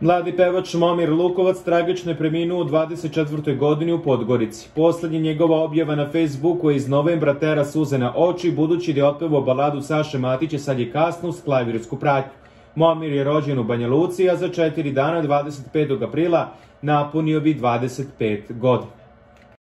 Mladi pevač Momir Lukovac tragično je preminuo u 24. godini u Podgorici. Poslednja njegova objava na Facebooku je iz novembra tera suze na oči, budući da je otpevao baladu Saše Matića sad je kasno uz klavirsku pratnju. Momir je rođen u Banja Luci, a za četiri dana 25. aprila napunio bi 25 godina.